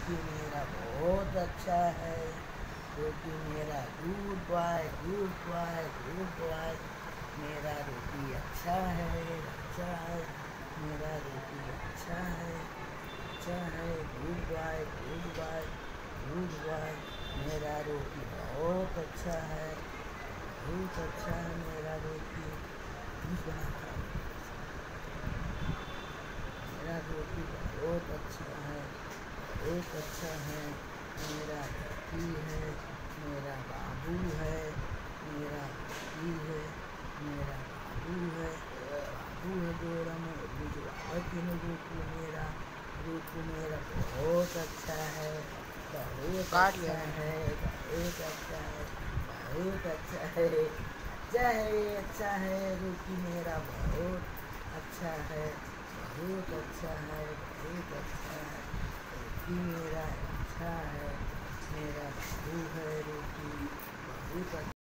रोटी मेरा बहुत अच्छा है रोटी मेरा good boy good boy good boy मेरा रोटी अच्छा है अच्छा है। मेरा रोटी अच्छा है अच्छा है। Good boy good boy good boy मेरा रोटी बहुत अच्छा है, बहुत अच्छा है मेरा रोटी। मेरा रोटी बहुत बहुत अच्छा है मेरा पति है मेरा बाबू है मेरा पति है मेरा बाबू है बाबू है जोड़ा में रूप मेरा रूप मेरा बहुत अच्छा है बहुत अच्छा है बहुत अच्छा है बहुत अच्छा है अच्छा है अच्छा है रोटी मेरा बहुत अच्छा है बहुत अच्छा है बहुत अच्छा है। मेरा अच्छा है मेरा है रोटी बहुत